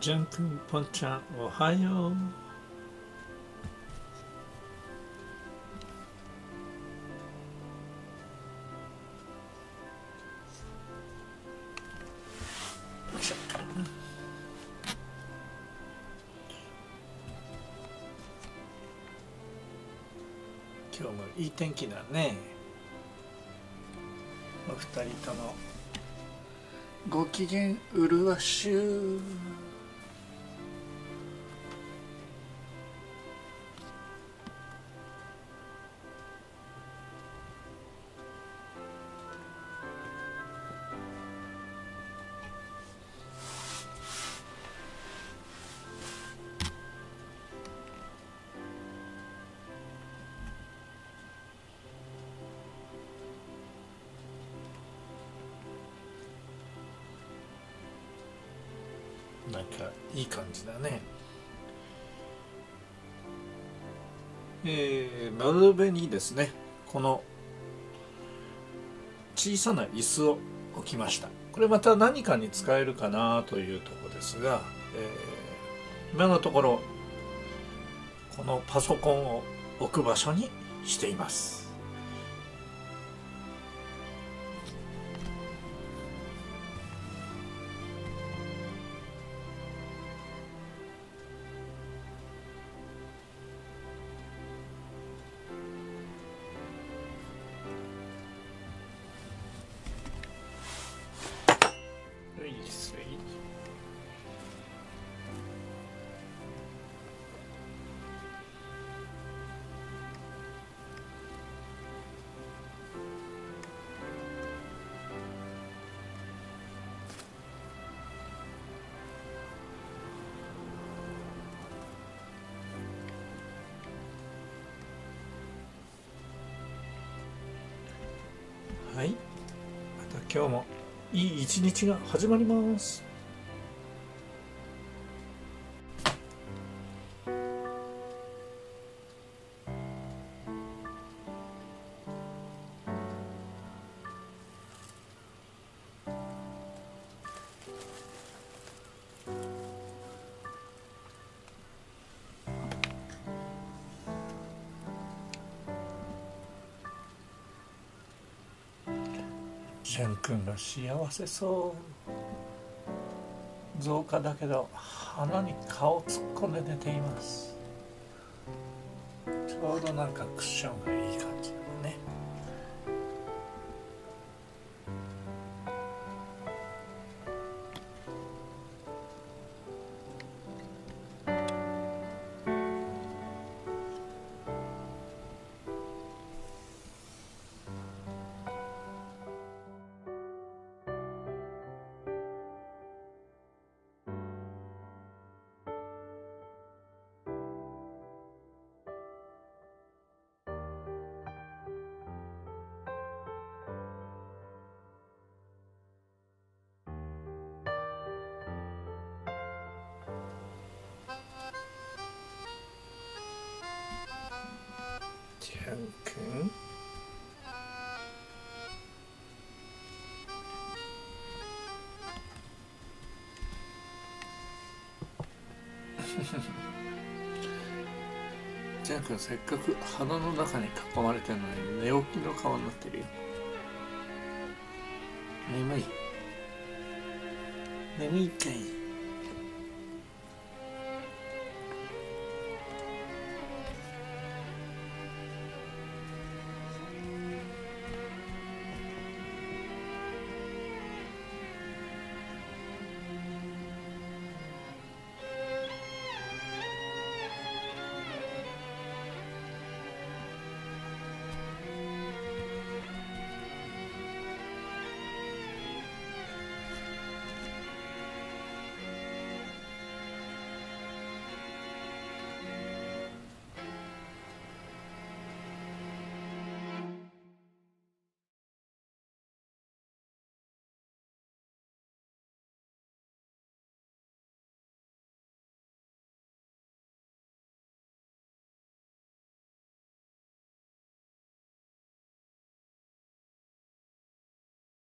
ジャン君ポンちゃんおはよう。今日もいい天気だね。お二人とも。ご機嫌うるわしゅう。なんかいい感じだね。えー、窓辺にですね。この小さな椅子を置きました。これまた何かに使えるかなというところですが、えー、今のところこのパソコンを置く場所にしています。はい。また今日も。いい一日が始まります。ジェン君が幸せそう。造花だけど鼻に顔突っ込んで寝ています。ちょうどなんかクッションがいい感じだね。ジェン君ジャン君せっかく鼻の中に囲まれてるのに寝起きの顔になってるよ。眠い。眠いかい。